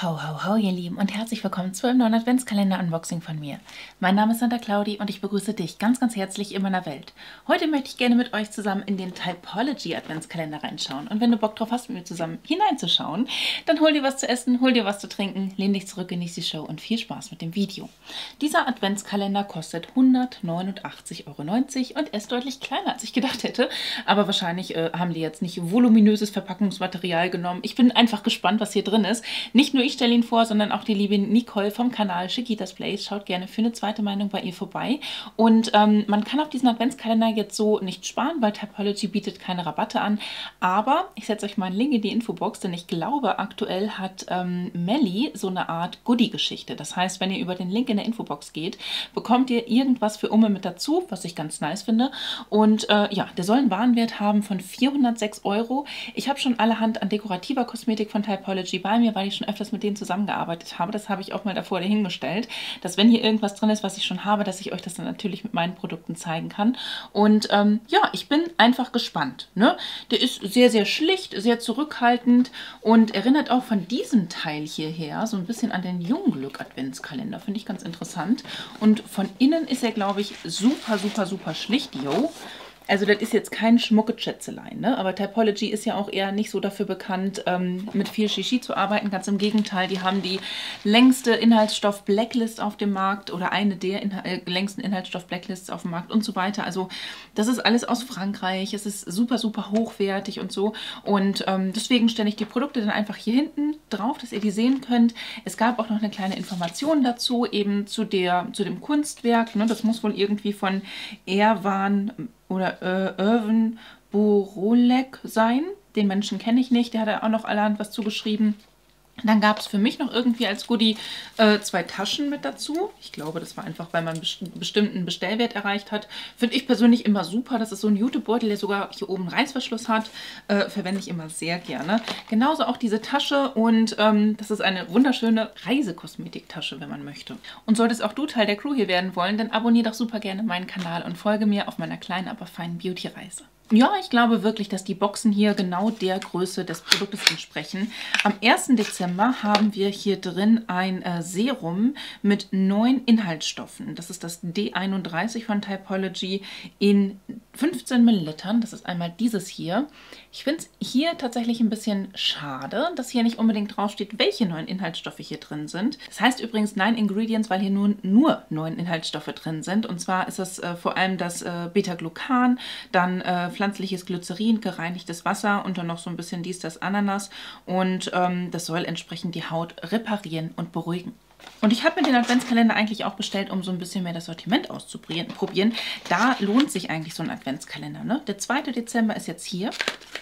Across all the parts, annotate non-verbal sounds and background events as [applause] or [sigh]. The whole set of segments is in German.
Ho, ho, ho, ihr Lieben und herzlich willkommen zu einem neuen Adventskalender-Unboxing von mir. Mein Name ist Santa Claudi und ich begrüße dich ganz, ganz herzlich in meiner Welt. Heute möchte ich gerne mit euch zusammen in den Typology Adventskalender reinschauen. Und wenn du Bock drauf hast, mit mir zusammen hineinzuschauen, dann hol dir was zu essen, hol dir was zu trinken, lehn dich zurück, genieß die Show und viel Spaß mit dem Video. Dieser Adventskalender kostet 189,90 Euro und ist deutlich kleiner, als ich gedacht hätte. Aber wahrscheinlich äh, haben die jetzt nicht voluminöses Verpackungsmaterial genommen. Ich bin einfach gespannt, was hier drin ist. Nicht nur ich stelle ihn vor, sondern auch die liebe Nicole vom Kanal Chiquitas Place. Schaut gerne für eine zweite Meinung bei ihr vorbei. Und ähm, man kann auf diesen Adventskalender jetzt so nicht sparen, weil Typology bietet keine Rabatte an. Aber ich setze euch mal einen Link in die Infobox, denn ich glaube, aktuell hat ähm, Melly so eine Art Goodie-Geschichte. Das heißt, wenn ihr über den Link in der Infobox geht, bekommt ihr irgendwas für Umme mit dazu, was ich ganz nice finde. Und äh, ja, der soll einen Warenwert haben von 406 Euro. Ich habe schon allerhand an dekorativer Kosmetik von Typology bei mir, weil ich schon öfters mit mit denen zusammengearbeitet habe. Das habe ich auch mal davor dahingestellt, dass wenn hier irgendwas drin ist, was ich schon habe, dass ich euch das dann natürlich mit meinen Produkten zeigen kann. Und ähm, ja, ich bin einfach gespannt. Ne? Der ist sehr, sehr schlicht, sehr zurückhaltend und erinnert auch von diesem Teil hierher so ein bisschen an den Jungglück Adventskalender. Finde ich ganz interessant. Und von innen ist er, glaube ich, super, super, super schlicht. Yo. Also das ist jetzt kein Schmucke-Schätzelein, ne? aber Typology ist ja auch eher nicht so dafür bekannt, ähm, mit viel Shishi zu arbeiten. Ganz im Gegenteil, die haben die längste Inhaltsstoff-Blacklist auf dem Markt oder eine der Inhal äh, längsten Inhaltsstoff-Blacklists auf dem Markt und so weiter. Also das ist alles aus Frankreich, es ist super, super hochwertig und so. Und ähm, deswegen stelle ich die Produkte dann einfach hier hinten drauf, dass ihr die sehen könnt. Es gab auch noch eine kleine Information dazu, eben zu, der, zu dem Kunstwerk. Ne? Das muss wohl irgendwie von Erwan oder äh, Irvin Borolek sein. Den Menschen kenne ich nicht, der hat ja auch noch allerhand was zugeschrieben. Dann gab es für mich noch irgendwie als Goodie äh, zwei Taschen mit dazu. Ich glaube, das war einfach, weil man einen bestimmten Bestellwert erreicht hat. Finde ich persönlich immer super. Das ist so ein Jutebeutel, der sogar hier oben Reißverschluss hat. Äh, verwende ich immer sehr gerne. Genauso auch diese Tasche und ähm, das ist eine wunderschöne Reisekosmetiktasche, wenn man möchte. Und solltest auch du Teil der Crew hier werden wollen, dann abonniere doch super gerne meinen Kanal und folge mir auf meiner kleinen, aber feinen Beauty-Reise. Ja, ich glaube wirklich, dass die Boxen hier genau der Größe des Produktes entsprechen. Am 1. Dezember haben wir hier drin ein äh, Serum mit neun Inhaltsstoffen. Das ist das D31 von Typology in 15 Millilitern. Das ist einmal dieses hier. Ich finde es hier tatsächlich ein bisschen schade, dass hier nicht unbedingt draufsteht, welche neuen Inhaltsstoffe hier drin sind. Das heißt übrigens Nine Ingredients, weil hier nur, nur neun Inhaltsstoffe drin sind. Und zwar ist es äh, vor allem das äh, Beta-Glucan, dann äh, pflanzliches Glycerin, gereinigtes Wasser und dann noch so ein bisschen dies, das Ananas. Und ähm, das soll entsprechend die Haut reparieren und beruhigen. Und ich habe mir den Adventskalender eigentlich auch bestellt, um so ein bisschen mehr das Sortiment auszuprobieren. Da lohnt sich eigentlich so ein Adventskalender. Ne? Der 2. Dezember ist jetzt hier.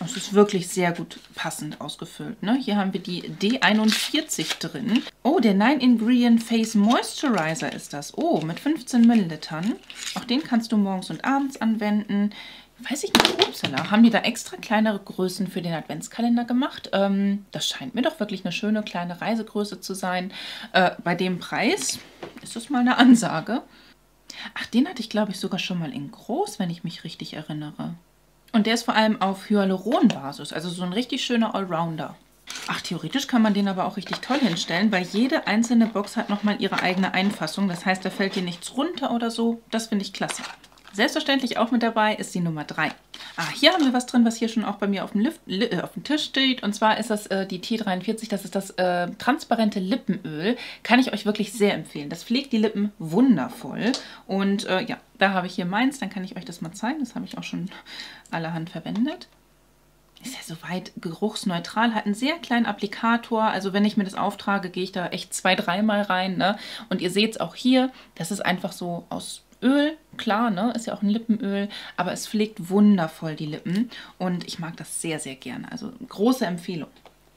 Es ist wirklich sehr gut passend ausgefüllt. Ne? Hier haben wir die D41 drin. Oh, der 9-Ingredient Face Moisturizer ist das. Oh, mit 15 Millilitern. Auch den kannst du morgens und abends anwenden. Weiß ich nicht, upsala. Haben die da extra kleinere Größen für den Adventskalender gemacht? Ähm, das scheint mir doch wirklich eine schöne kleine Reisegröße zu sein. Äh, bei dem Preis ist das mal eine Ansage. Ach, den hatte ich, glaube ich, sogar schon mal in groß, wenn ich mich richtig erinnere. Und der ist vor allem auf Hyaluron-Basis, also so ein richtig schöner Allrounder. Ach, theoretisch kann man den aber auch richtig toll hinstellen, weil jede einzelne Box hat nochmal ihre eigene Einfassung. Das heißt, da fällt dir nichts runter oder so. Das finde ich klasse. Selbstverständlich auch mit dabei ist die Nummer 3. Ah, hier haben wir was drin, was hier schon auch bei mir auf dem, Lift, li, äh, auf dem Tisch steht. Und zwar ist das äh, die T43, das ist das äh, transparente Lippenöl. Kann ich euch wirklich sehr empfehlen. Das pflegt die Lippen wundervoll. Und äh, ja, da habe ich hier meins, dann kann ich euch das mal zeigen. Das habe ich auch schon allerhand verwendet ist ja soweit geruchsneutral, hat einen sehr kleinen Applikator. Also wenn ich mir das auftrage, gehe ich da echt zwei, dreimal rein. Ne? Und ihr seht es auch hier, das ist einfach so aus Öl, klar, ne, ist ja auch ein Lippenöl, aber es pflegt wundervoll die Lippen und ich mag das sehr, sehr gerne. Also große Empfehlung.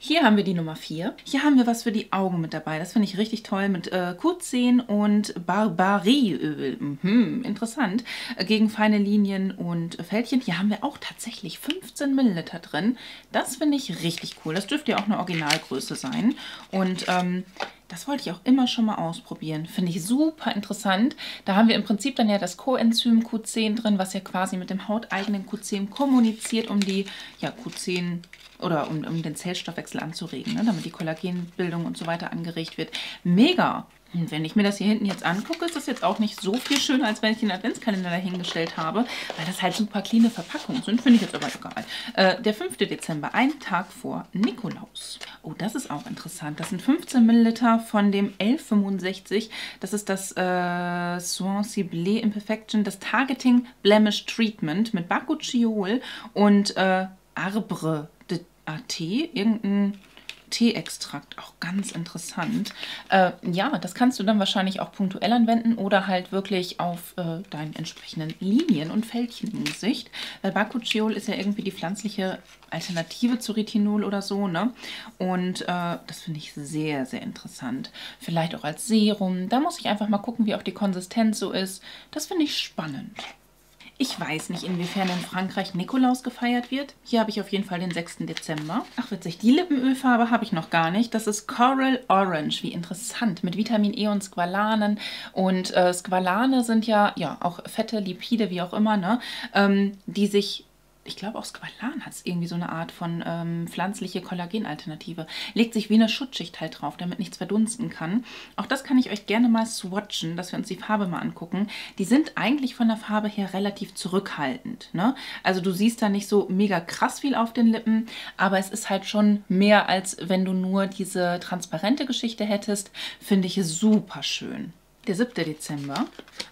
Hier haben wir die Nummer 4. Hier haben wir was für die Augen mit dabei. Das finde ich richtig toll mit äh, Q10 und Barbarieöl. Mhm, interessant. Gegen feine Linien und Fältchen. Hier haben wir auch tatsächlich 15 Milliliter drin. Das finde ich richtig cool. Das dürfte ja auch eine Originalgröße sein. Und ähm, das wollte ich auch immer schon mal ausprobieren. Finde ich super interessant. Da haben wir im Prinzip dann ja das Coenzym Q10 drin, was ja quasi mit dem hauteigenen Q10 kommuniziert, um die ja, Q10 oder um, um den Zellstoffwechsel anzuregen, ne? damit die Kollagenbildung und so weiter angeregt wird. Mega! Und wenn ich mir das hier hinten jetzt angucke, ist das jetzt auch nicht so viel schöner, als wenn ich den Adventskalender dahingestellt habe, weil das halt super cleane Verpackungen sind. Finde ich jetzt aber egal. Äh, der 5. Dezember, ein Tag vor Nikolaus. Oh, das ist auch interessant. Das sind 15 Milliliter von dem L65. Das ist das äh, Soin Ciblé Imperfection, das Targeting Blemish Treatment mit Bakuchiol und äh, Arbre de AT, irgendein Teeextrakt, auch ganz interessant. Äh, ja, das kannst du dann wahrscheinlich auch punktuell anwenden oder halt wirklich auf äh, deinen entsprechenden Linien und Fältchen im Gesicht. Weil Bakuchiol ist ja irgendwie die pflanzliche Alternative zu Retinol oder so, ne? Und äh, das finde ich sehr, sehr interessant. Vielleicht auch als Serum. Da muss ich einfach mal gucken, wie auch die Konsistenz so ist. Das finde ich spannend. Ich weiß nicht, inwiefern in Frankreich Nikolaus gefeiert wird. Hier habe ich auf jeden Fall den 6. Dezember. Ach witzig, die Lippenölfarbe habe ich noch gar nicht. Das ist Coral Orange. Wie interessant. Mit Vitamin E und Squalanen. Und äh, Squalane sind ja, ja auch Fette, Lipide, wie auch immer, ne? Ähm, die sich ich glaube auch Squalan hat es irgendwie so eine Art von ähm, pflanzliche Kollagenalternative. Legt sich wie eine Schutzschicht halt drauf, damit nichts verdunsten kann. Auch das kann ich euch gerne mal swatchen, dass wir uns die Farbe mal angucken. Die sind eigentlich von der Farbe her relativ zurückhaltend. Ne? Also du siehst da nicht so mega krass viel auf den Lippen, aber es ist halt schon mehr, als wenn du nur diese transparente Geschichte hättest. Finde ich super schön der 7. Dezember.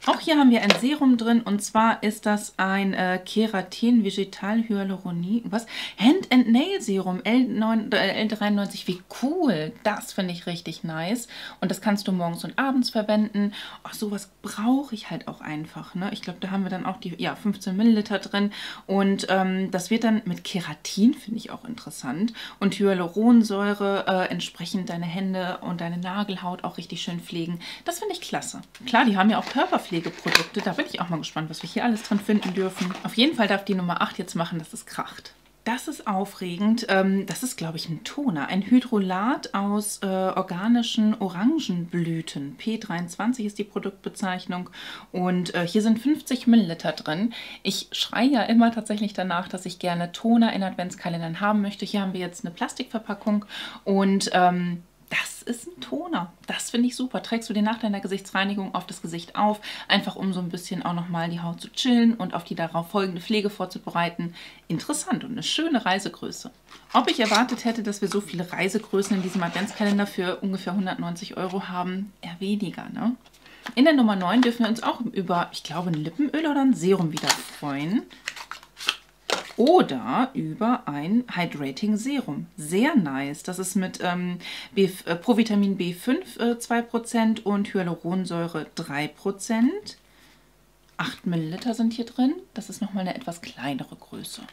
Auch hier haben wir ein Serum drin und zwar ist das ein äh, Keratin Vegetal Hyaluronie. Was? Hand and Nail Serum L9, äh, L93. Wie cool. Das finde ich richtig nice. Und das kannst du morgens und abends verwenden. Ach, sowas brauche ich halt auch einfach. Ne? Ich glaube, da haben wir dann auch die ja, 15 Milliliter drin. Und ähm, das wird dann mit Keratin, finde ich auch interessant. Und Hyaluronsäure äh, entsprechend deine Hände und deine Nagelhaut auch richtig schön pflegen. Das finde ich klasse klasse. Klar, die haben ja auch Körperpflegeprodukte. Da bin ich auch mal gespannt, was wir hier alles drin finden dürfen. Auf jeden Fall darf die Nummer 8 jetzt machen, dass es kracht. Das ist aufregend. Ähm, das ist, glaube ich, ein Toner. Ein Hydrolat aus äh, organischen Orangenblüten. P23 ist die Produktbezeichnung. Und äh, hier sind 50 Milliliter drin. Ich schreie ja immer tatsächlich danach, dass ich gerne Toner in Adventskalendern haben möchte. Hier haben wir jetzt eine Plastikverpackung und ähm, das ist ein Toner. Das finde ich super. Trägst du den nach deiner Gesichtsreinigung auf das Gesicht auf, einfach um so ein bisschen auch nochmal die Haut zu chillen und auf die darauf folgende Pflege vorzubereiten. Interessant und eine schöne Reisegröße. Ob ich erwartet hätte, dass wir so viele Reisegrößen in diesem Adventskalender für ungefähr 190 Euro haben, eher weniger, ne? In der Nummer 9 dürfen wir uns auch über, ich glaube, ein Lippenöl oder ein Serum wieder freuen oder über ein Hydrating Serum. Sehr nice. Das ist mit ähm, B, äh, Provitamin B5 äh, 2% und Hyaluronsäure 3%. 8 Milliliter sind hier drin. Das ist nochmal eine etwas kleinere Größe.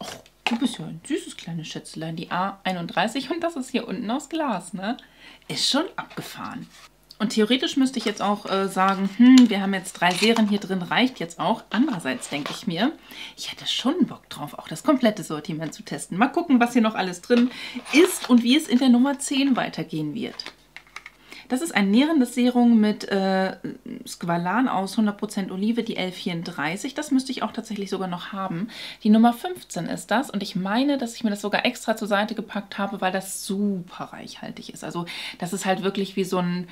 Och, du bist ja ein süßes kleines Schätzlein. Die A31 und das ist hier unten aus Glas, ne? Ist schon abgefahren. Und theoretisch müsste ich jetzt auch äh, sagen, hm, wir haben jetzt drei Serien hier drin, reicht jetzt auch. Andererseits denke ich mir, ich hätte schon Bock drauf, auch das komplette Sortiment zu testen. Mal gucken, was hier noch alles drin ist und wie es in der Nummer 10 weitergehen wird. Das ist ein nährendes Serum mit äh, Squalan aus 100% Olive, die L34. Das müsste ich auch tatsächlich sogar noch haben. Die Nummer 15 ist das und ich meine, dass ich mir das sogar extra zur Seite gepackt habe, weil das super reichhaltig ist. Also das ist halt wirklich wie so ein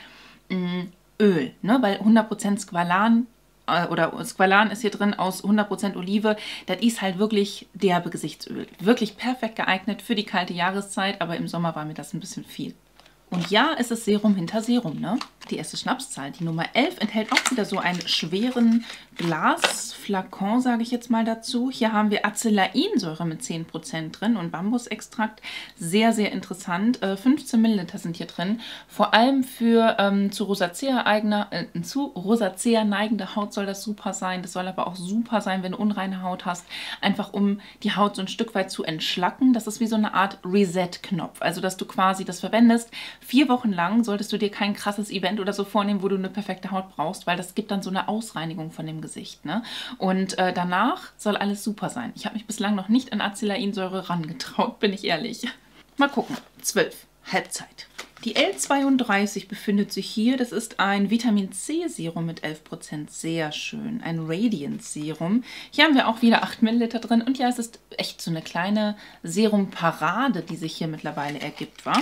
Öl, ne? weil 100% Squalan äh, oder Squalan ist hier drin aus 100% Olive. Das ist halt wirklich derbe Gesichtsöl. Wirklich perfekt geeignet für die kalte Jahreszeit, aber im Sommer war mir das ein bisschen viel. Und ja, es ist Serum hinter Serum, ne? Die erste Schnapszahl, die Nummer 11, enthält auch wieder so einen schweren Glasflakon, sage ich jetzt mal dazu. Hier haben wir Acelainsäure mit 10% drin und Bambusextrakt. Sehr, sehr interessant. 15 äh, Milliliter sind hier drin. Vor allem für ähm, zu Rosacea, eigener, äh, zu Rosacea neigende Haut soll das super sein. Das soll aber auch super sein, wenn du unreine Haut hast. Einfach um die Haut so ein Stück weit zu entschlacken. Das ist wie so eine Art Reset-Knopf. Also, dass du quasi das verwendest Vier Wochen lang solltest du dir kein krasses Event oder so vornehmen, wo du eine perfekte Haut brauchst, weil das gibt dann so eine Ausreinigung von dem Gesicht. Ne? Und äh, danach soll alles super sein. Ich habe mich bislang noch nicht an Acelainsäure rangetraut, bin ich ehrlich. Mal gucken. 12. Halbzeit. Die L32 befindet sich hier. Das ist ein Vitamin C Serum mit 11%. Sehr schön. Ein Radiant Serum. Hier haben wir auch wieder 8 ml drin. Und ja, es ist echt so eine kleine Serumparade, die sich hier mittlerweile ergibt, war.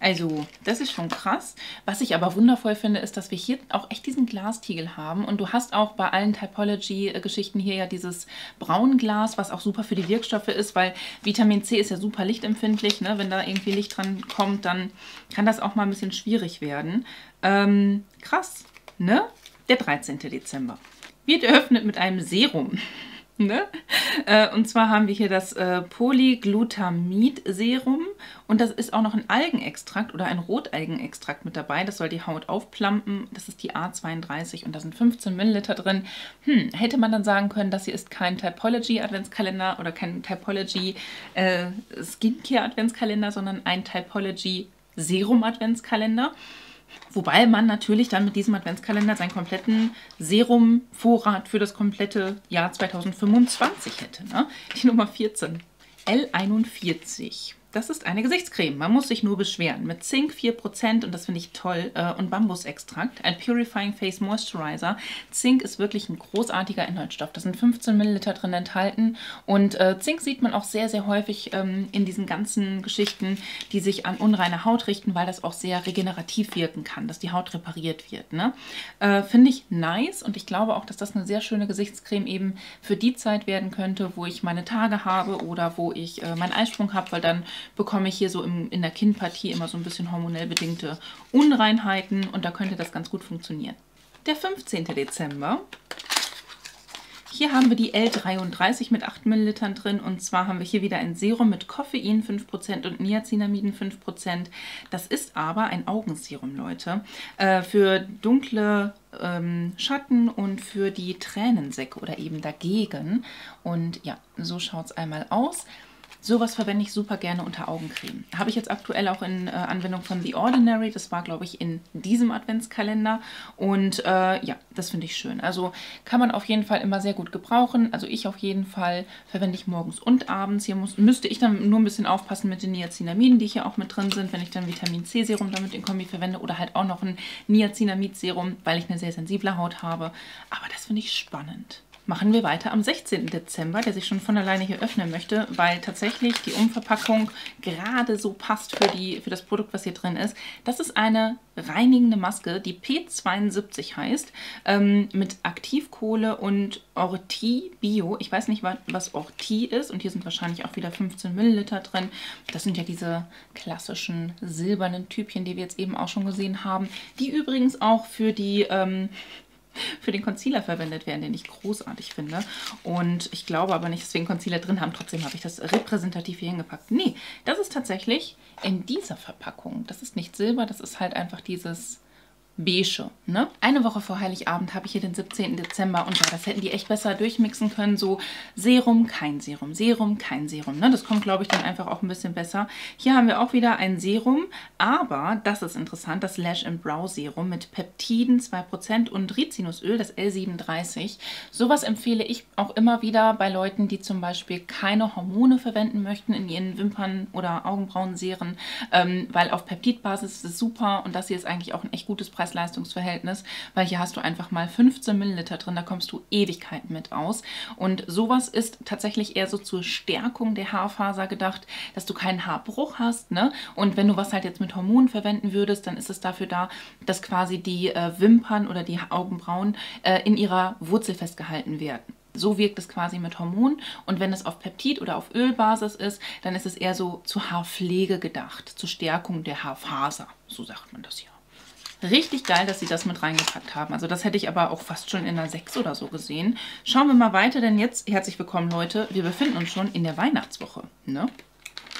Also, das ist schon krass. Was ich aber wundervoll finde, ist, dass wir hier auch echt diesen Glastiegel haben. Und du hast auch bei allen Typology-Geschichten hier ja dieses Braunglas, was auch super für die Wirkstoffe ist, weil Vitamin C ist ja super lichtempfindlich. Ne? Wenn da irgendwie Licht dran kommt, dann kann das auch mal ein bisschen schwierig werden. Ähm, krass, ne? Der 13. Dezember. Wird eröffnet mit einem Serum. [laughs] Ne? Äh, und zwar haben wir hier das äh, Polyglutamid-Serum und das ist auch noch ein Algenextrakt oder ein Rotalgenextrakt mit dabei. Das soll die Haut aufplampen. Das ist die A32 und da sind 15 Milliliter drin. Hm, hätte man dann sagen können, das hier ist kein Typology-Adventskalender oder kein Typology äh, sondern ein Typology-Serum-Adventskalender. Wobei man natürlich dann mit diesem Adventskalender seinen kompletten Serumvorrat für das komplette Jahr 2025 hätte. Ne? Die Nummer 14. L41. Das ist eine Gesichtscreme. Man muss sich nur beschweren. Mit Zink 4% und das finde ich toll äh, und Bambusextrakt. Ein Purifying Face Moisturizer. Zink ist wirklich ein großartiger Inhaltsstoff. Da sind 15 Milliliter drin enthalten und äh, Zink sieht man auch sehr, sehr häufig ähm, in diesen ganzen Geschichten, die sich an unreine Haut richten, weil das auch sehr regenerativ wirken kann, dass die Haut repariert wird. Ne? Äh, finde ich nice und ich glaube auch, dass das eine sehr schöne Gesichtscreme eben für die Zeit werden könnte, wo ich meine Tage habe oder wo ich meinen Eisprung habe, weil dann bekomme ich hier so im, in der Kinnpartie immer so ein bisschen hormonell bedingte Unreinheiten und da könnte das ganz gut funktionieren. Der 15. Dezember. Hier haben wir die L33 mit 8 ml drin und zwar haben wir hier wieder ein Serum mit Koffein 5% und Niacinamiden 5%. Das ist aber ein Augenserum, Leute, äh, für dunkle ähm, Schatten und für die Tränensäcke oder eben dagegen. Und ja, so schaut es einmal aus. Sowas verwende ich super gerne unter Augencreme. Habe ich jetzt aktuell auch in äh, Anwendung von The Ordinary. Das war, glaube ich, in diesem Adventskalender. Und äh, ja, das finde ich schön. Also kann man auf jeden Fall immer sehr gut gebrauchen. Also ich auf jeden Fall verwende ich morgens und abends. Hier muss, müsste ich dann nur ein bisschen aufpassen mit den Niacinamiden, die hier auch mit drin sind, wenn ich dann Vitamin C Serum damit in Kombi verwende. Oder halt auch noch ein Niacinamid Serum, weil ich eine sehr sensible Haut habe. Aber das finde ich spannend machen wir weiter am 16. Dezember, der sich schon von alleine hier öffnen möchte, weil tatsächlich die Umverpackung gerade so passt für, die, für das Produkt, was hier drin ist. Das ist eine reinigende Maske, die P72 heißt, ähm, mit Aktivkohle und Orti Bio. Ich weiß nicht, was Orti ist und hier sind wahrscheinlich auch wieder 15 Milliliter drin. Das sind ja diese klassischen silbernen Typchen, die wir jetzt eben auch schon gesehen haben, die übrigens auch für die... Ähm, für den Concealer verwendet werden, den ich großartig finde. Und ich glaube aber nicht, dass wir einen Concealer drin haben. Trotzdem habe ich das repräsentativ hier hingepackt. Nee, das ist tatsächlich in dieser Verpackung. Das ist nicht Silber, das ist halt einfach dieses beige. Ne? Eine Woche vor Heiligabend habe ich hier den 17. Dezember und ja, das hätten die echt besser durchmixen können. So Serum, kein Serum, Serum, kein Serum. Ne? Das kommt, glaube ich, dann einfach auch ein bisschen besser. Hier haben wir auch wieder ein Serum, aber das ist interessant, das Lash and Brow Serum mit Peptiden 2% und Rizinusöl, das L37. Sowas empfehle ich auch immer wieder bei Leuten, die zum Beispiel keine Hormone verwenden möchten in ihren Wimpern oder Augenbrauenseren, ähm, weil auf Peptidbasis ist es super und das hier ist eigentlich auch ein echt gutes Preis Preis-Leistungs-Verhältnis, weil hier hast du einfach mal 15 Milliliter drin, da kommst du Ewigkeiten mit aus. Und sowas ist tatsächlich eher so zur Stärkung der Haarfaser gedacht, dass du keinen Haarbruch hast. Ne? Und wenn du was halt jetzt mit Hormonen verwenden würdest, dann ist es dafür da, dass quasi die äh, Wimpern oder die Augenbrauen äh, in ihrer Wurzel festgehalten werden. So wirkt es quasi mit Hormonen. Und wenn es auf Peptid- oder auf Ölbasis ist, dann ist es eher so zur Haarpflege gedacht, zur Stärkung der Haarfaser. So sagt man das ja. Richtig geil, dass sie das mit reingepackt haben. Also das hätte ich aber auch fast schon in der 6 oder so gesehen. Schauen wir mal weiter, denn jetzt, herzlich willkommen Leute, wir befinden uns schon in der Weihnachtswoche. Ne?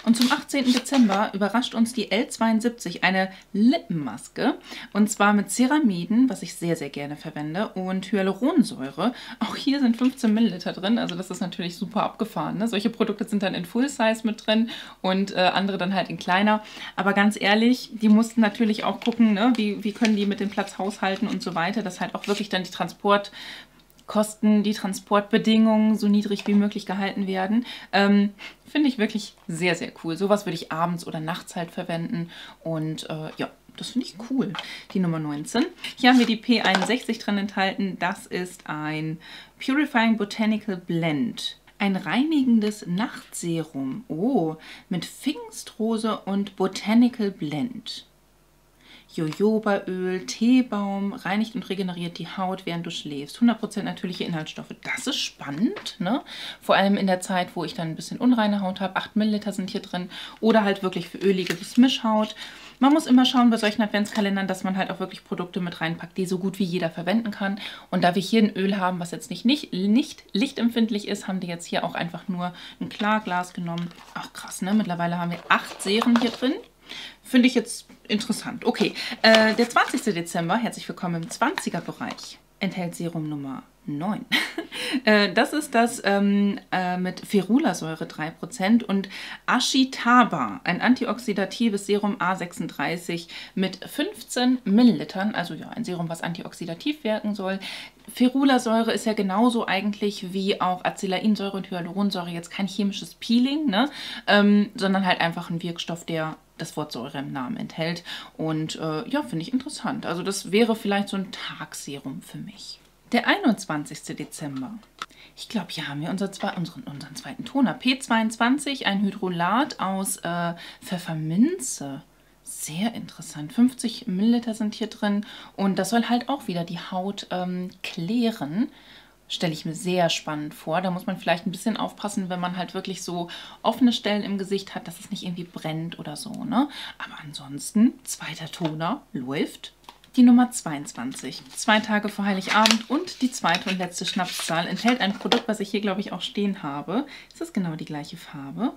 Und zum 18. Dezember überrascht uns die L72 eine Lippenmaske. Und zwar mit Ceramiden, was ich sehr, sehr gerne verwende, und Hyaluronsäure. Auch hier sind 15 Milliliter drin, also das ist natürlich super abgefahren. Ne? Solche Produkte sind dann in Full Size mit drin und äh, andere dann halt in kleiner. Aber ganz ehrlich, die mussten natürlich auch gucken, ne? wie, wie können die mit dem Platz haushalten und so weiter, dass halt auch wirklich dann die Transport Kosten, die Transportbedingungen so niedrig wie möglich gehalten werden. Ähm, Finde ich wirklich sehr, sehr cool. Sowas würde ich abends oder nachts halt verwenden. Und äh, ja, das finde ich cool. Die Nummer 19. Hier haben wir die P61 drin enthalten. Das ist ein Purifying Botanical Blend. Ein reinigendes Nachtserum. Oh, mit Pfingstrose und Botanical Blend. Jojobaöl, Teebaum, reinigt und regeneriert die Haut, während du schläfst. 100% natürliche Inhaltsstoffe. Das ist spannend, ne? Vor allem in der Zeit, wo ich dann ein bisschen unreine Haut habe. 8 Milliliter sind hier drin. Oder halt wirklich für ölige bis Mischhaut. Man muss immer schauen bei solchen Adventskalendern, dass man halt auch wirklich Produkte mit reinpackt, die so gut wie jeder verwenden kann. Und da wir hier ein Öl haben, was jetzt nicht, nicht, nicht lichtempfindlich ist, haben die jetzt hier auch einfach nur ein Klarglas genommen. Ach krass, ne? Mittlerweile haben wir acht Serien hier drin. Finde ich jetzt interessant. Okay, äh, der 20. Dezember, herzlich willkommen im 20er-Bereich, enthält Serum Nummer 9. [laughs] Äh, das ist das ähm, äh, mit Ferulasäure 3% und Ashitaba, ein antioxidatives Serum A36 mit 15 Millilitern, also ja, ein Serum, was antioxidativ wirken soll. Ferulasäure ist ja genauso eigentlich wie auch Acelainsäure und Hyaluronsäure jetzt kein chemisches Peeling, ne? Ähm, sondern halt einfach ein Wirkstoff, der das Wort Säure im Namen enthält. Und äh, ja, finde ich interessant. Also das wäre vielleicht so ein Tagserum für mich. Der 21. Dezember. Ich glaube, hier haben wir unser zwei, unseren, unseren zweiten Toner. P22, ein Hydrolat aus äh, Pfefferminze. Sehr interessant. 50 Milliliter sind hier drin und das soll halt auch wieder die Haut ähm, klären stelle ich mir sehr spannend vor. Da muss man vielleicht ein bisschen aufpassen, wenn man halt wirklich so offene Stellen im Gesicht hat, dass es nicht irgendwie brennt oder so. Ne? Aber ansonsten, zweiter Toner läuft. Die Nummer 22. Zwei Tage vor Heiligabend und die zweite und letzte Schnapszahl enthält ein Produkt, was ich hier, glaube ich, auch stehen habe. Ist das genau die gleiche Farbe?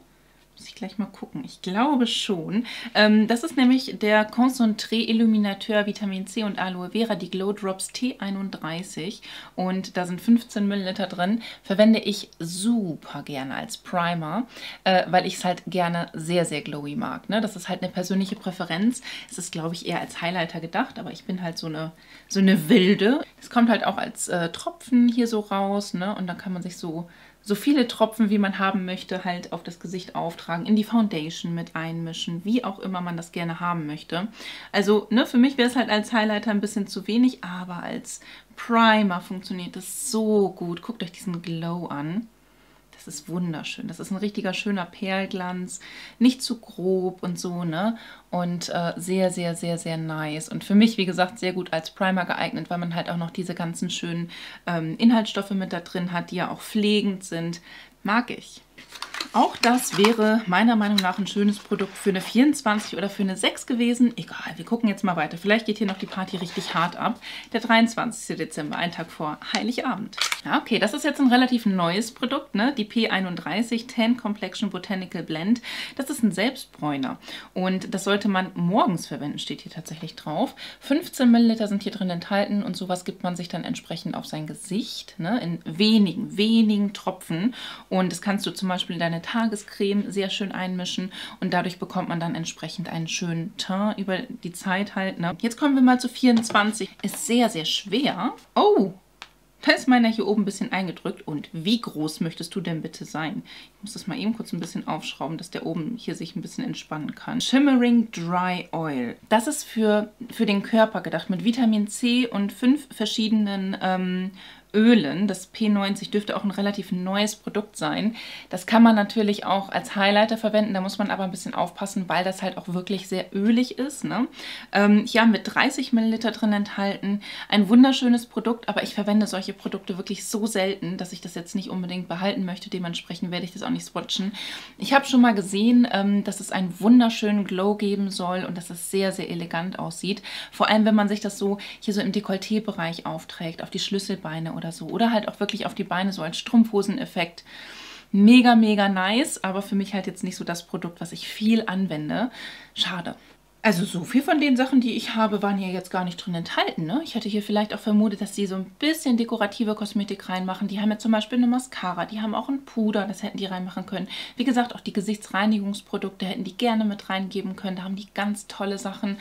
Muss ich gleich mal gucken. Ich glaube schon. Ähm, das ist nämlich der Concentré Illuminateur Vitamin C und Aloe Vera, die Glow Drops T31. Und da sind 15 Milliliter drin. Verwende ich super gerne als Primer, äh, weil ich es halt gerne sehr, sehr glowy mag. Ne? Das ist halt eine persönliche Präferenz. Es ist, glaube ich, eher als Highlighter gedacht, aber ich bin halt so eine, so eine Wilde. Es kommt halt auch als äh, Tropfen hier so raus. Ne? Und dann kann man sich so so viele Tropfen, wie man haben möchte, halt auf das Gesicht auftragen, in die Foundation mit einmischen, wie auch immer man das gerne haben möchte. Also ne, für mich wäre es halt als Highlighter ein bisschen zu wenig, aber als Primer funktioniert das so gut. Guckt euch diesen Glow an. Das ist wunderschön. Das ist ein richtiger schöner Perlglanz. Nicht zu grob und so, ne? Und äh, sehr, sehr, sehr, sehr nice. Und für mich, wie gesagt, sehr gut als Primer geeignet, weil man halt auch noch diese ganzen schönen ähm, Inhaltsstoffe mit da drin hat, die ja auch pflegend sind. Mag ich. Auch das wäre meiner Meinung nach ein schönes Produkt für eine 24 oder für eine 6 gewesen. Egal, wir gucken jetzt mal weiter. Vielleicht geht hier noch die Party richtig hart ab. Der 23. Dezember, ein Tag vor Heiligabend. Ja, okay, das ist jetzt ein relativ neues Produkt, ne? Die P31 Tan Complexion Botanical Blend. Das ist ein Selbstbräuner und das sollte man morgens verwenden, steht hier tatsächlich drauf. 15 Milliliter sind hier drin enthalten und sowas gibt man sich dann entsprechend auf sein Gesicht, ne? In wenigen, wenigen Tropfen und das kannst du zum Beispiel in deine Tagescreme sehr schön einmischen und dadurch bekommt man dann entsprechend einen schönen Teint über die Zeit halt. Ne? Jetzt kommen wir mal zu 24. Ist sehr, sehr schwer. Oh, da ist meiner hier oben ein bisschen eingedrückt. Und wie groß möchtest du denn bitte sein? Ich muss das mal eben kurz ein bisschen aufschrauben, dass der oben hier sich ein bisschen entspannen kann. Shimmering Dry Oil. Das ist für, für den Körper gedacht mit Vitamin C und fünf verschiedenen ähm, Ölen. Das P90 dürfte auch ein relativ neues Produkt sein. Das kann man natürlich auch als Highlighter verwenden, da muss man aber ein bisschen aufpassen, weil das halt auch wirklich sehr ölig ist. Ne? Ähm, hier haben wir 30 Milliliter drin enthalten. Ein wunderschönes Produkt, aber ich verwende solche Produkte wirklich so selten, dass ich das jetzt nicht unbedingt behalten möchte. Dementsprechend werde ich das auch nicht swatchen. Ich habe schon mal gesehen, ähm, dass es einen wunderschönen Glow geben soll und dass es sehr, sehr elegant aussieht. Vor allem, wenn man sich das so hier so im Dekolleté-Bereich aufträgt, auf die Schlüsselbeine oder so. Oder halt auch wirklich auf die Beine so als Strumpfhosen-Effekt. Mega, mega nice, aber für mich halt jetzt nicht so das Produkt, was ich viel anwende. Schade. Also so viel von den Sachen, die ich habe, waren hier jetzt gar nicht drin enthalten. Ne? Ich hätte hier vielleicht auch vermutet, dass sie so ein bisschen dekorative Kosmetik reinmachen. Die haben ja zum Beispiel eine Mascara, die haben auch ein Puder, das hätten die reinmachen können. Wie gesagt, auch die Gesichtsreinigungsprodukte hätten die gerne mit reingeben können. Da haben die ganz tolle Sachen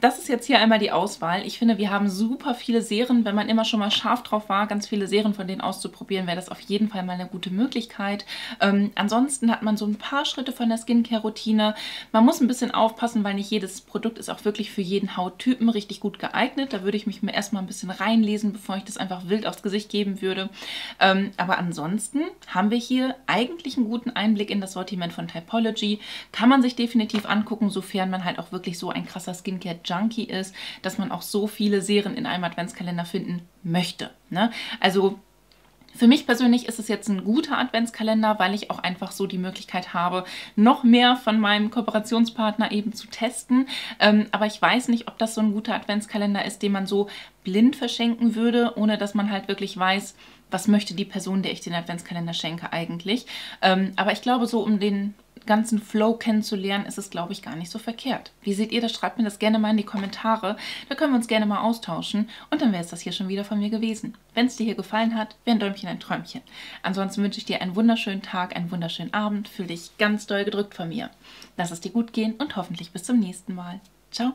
das ist jetzt hier einmal die Auswahl. Ich finde, wir haben super viele Serien. Wenn man immer schon mal scharf drauf war, ganz viele Serien von denen auszuprobieren, wäre das auf jeden Fall mal eine gute Möglichkeit. Ähm, ansonsten hat man so ein paar Schritte von der Skincare-Routine. Man muss ein bisschen aufpassen, weil nicht jedes Produkt ist auch wirklich für jeden Hauttypen richtig gut geeignet. Da würde ich mich mir erstmal ein bisschen reinlesen, bevor ich das einfach wild aufs Gesicht geben würde. Ähm, aber ansonsten haben wir hier eigentlich einen guten Einblick in das Sortiment von Typology. Kann man sich definitiv angucken, sofern man halt auch wirklich so ein krasser Skincare Junkie ist, dass man auch so viele Serien in einem Adventskalender finden möchte. Ne? Also für mich persönlich ist es jetzt ein guter Adventskalender, weil ich auch einfach so die Möglichkeit habe, noch mehr von meinem Kooperationspartner eben zu testen. Ähm, aber ich weiß nicht, ob das so ein guter Adventskalender ist, den man so blind verschenken würde, ohne dass man halt wirklich weiß, was möchte die Person, der ich den Adventskalender schenke eigentlich. Ähm, aber ich glaube, so um den ganzen Flow kennenzulernen, ist es, glaube ich, gar nicht so verkehrt. Wie seht ihr das? Schreibt mir das gerne mal in die Kommentare. Da können wir uns gerne mal austauschen. Und dann wäre es das hier schon wieder von mir gewesen. Wenn es dir hier gefallen hat, wäre ein Däumchen ein Träumchen. Ansonsten wünsche ich dir einen wunderschönen Tag, einen wunderschönen Abend. Fühl dich ganz doll gedrückt von mir. Lass es dir gut gehen und hoffentlich bis zum nächsten Mal. Ciao.